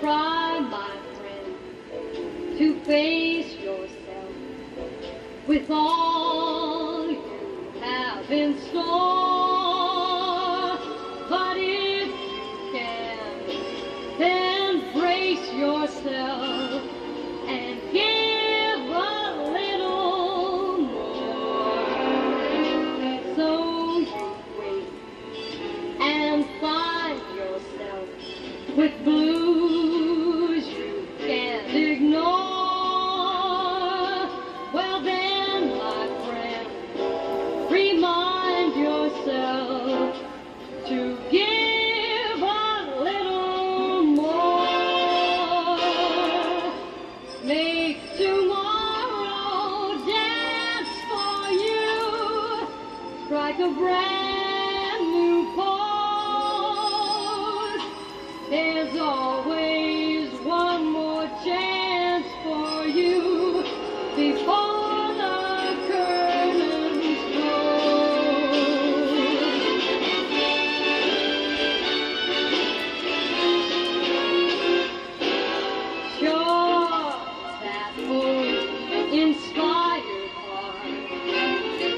Try, my friend, to face yourself with all you have in store. But if you can, then brace yourself tomorrow dance for you. Strike a brand new pose. There's always one more chance for you before inspired heart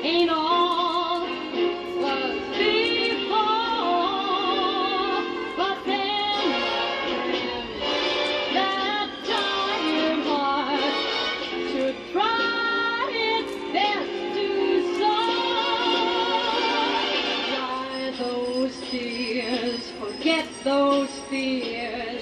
ain't all before, but then that tired heart should try its best to soar. Dry those tears, forget those fears.